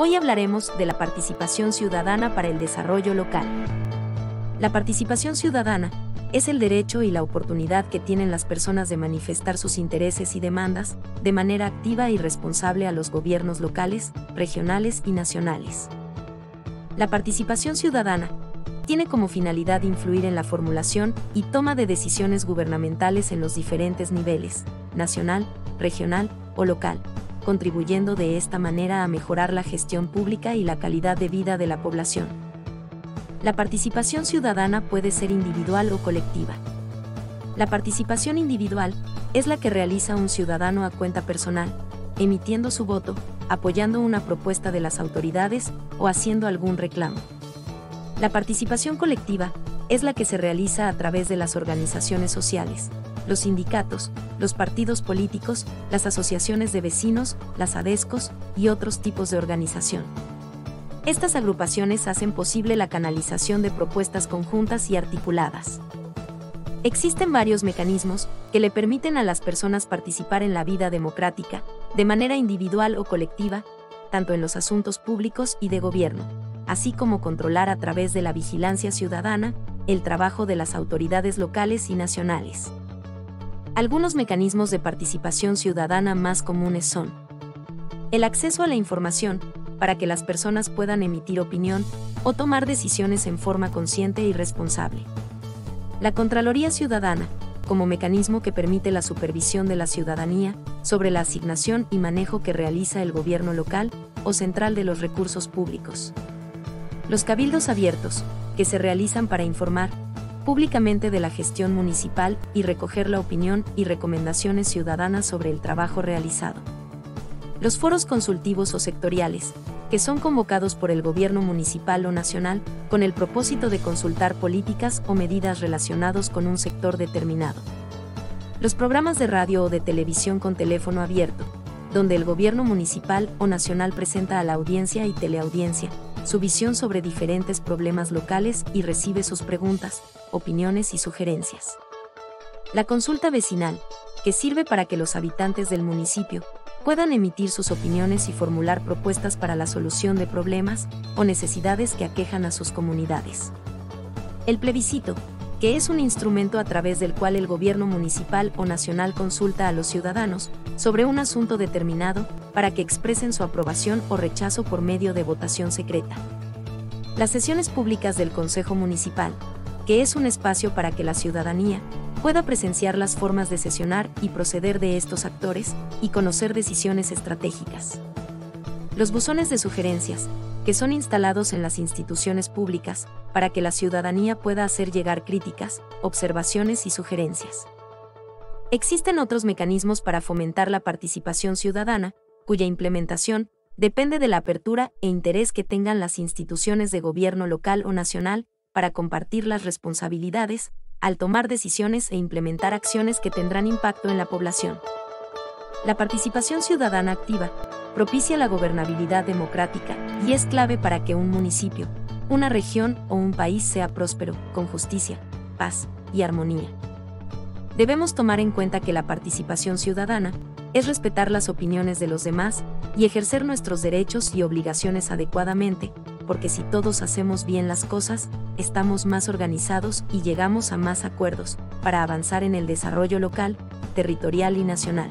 Hoy hablaremos de la participación ciudadana para el desarrollo local. La participación ciudadana es el derecho y la oportunidad que tienen las personas de manifestar sus intereses y demandas de manera activa y responsable a los gobiernos locales, regionales y nacionales. La participación ciudadana tiene como finalidad influir en la formulación y toma de decisiones gubernamentales en los diferentes niveles, nacional, regional o local, contribuyendo de esta manera a mejorar la gestión pública y la calidad de vida de la población. La participación ciudadana puede ser individual o colectiva. La participación individual es la que realiza un ciudadano a cuenta personal, emitiendo su voto, apoyando una propuesta de las autoridades o haciendo algún reclamo. La participación colectiva es la que se realiza a través de las organizaciones sociales, los sindicatos, los partidos políticos, las asociaciones de vecinos, las ADESCOS y otros tipos de organización. Estas agrupaciones hacen posible la canalización de propuestas conjuntas y articuladas. Existen varios mecanismos que le permiten a las personas participar en la vida democrática, de manera individual o colectiva, tanto en los asuntos públicos y de gobierno, así como controlar a través de la vigilancia ciudadana el trabajo de las autoridades locales y nacionales. Algunos mecanismos de participación ciudadana más comunes son el acceso a la información, para que las personas puedan emitir opinión o tomar decisiones en forma consciente y responsable. La Contraloría Ciudadana, como mecanismo que permite la supervisión de la ciudadanía sobre la asignación y manejo que realiza el gobierno local o central de los recursos públicos. Los cabildos abiertos, que se realizan para informar, públicamente de la gestión municipal y recoger la opinión y recomendaciones ciudadanas sobre el trabajo realizado. Los foros consultivos o sectoriales, que son convocados por el gobierno municipal o nacional con el propósito de consultar políticas o medidas relacionados con un sector determinado. Los programas de radio o de televisión con teléfono abierto, donde el gobierno municipal o nacional presenta a la audiencia y teleaudiencia su visión sobre diferentes problemas locales y recibe sus preguntas, opiniones y sugerencias. La consulta vecinal, que sirve para que los habitantes del municipio puedan emitir sus opiniones y formular propuestas para la solución de problemas o necesidades que aquejan a sus comunidades. El plebiscito, que es un instrumento a través del cual el gobierno municipal o nacional consulta a los ciudadanos sobre un asunto determinado para que expresen su aprobación o rechazo por medio de votación secreta. Las sesiones públicas del Consejo Municipal, que es un espacio para que la ciudadanía pueda presenciar las formas de sesionar y proceder de estos actores y conocer decisiones estratégicas. Los buzones de sugerencias, que son instalados en las instituciones públicas para que la ciudadanía pueda hacer llegar críticas, observaciones y sugerencias. Existen otros mecanismos para fomentar la participación ciudadana, cuya implementación depende de la apertura e interés que tengan las instituciones de gobierno local o nacional para compartir las responsabilidades, al tomar decisiones e implementar acciones que tendrán impacto en la población. La participación ciudadana activa propicia la gobernabilidad democrática y es clave para que un municipio, una región o un país sea próspero, con justicia, paz y armonía. Debemos tomar en cuenta que la participación ciudadana es respetar las opiniones de los demás y ejercer nuestros derechos y obligaciones adecuadamente, porque si todos hacemos bien las cosas, estamos más organizados y llegamos a más acuerdos para avanzar en el desarrollo local, territorial y nacional.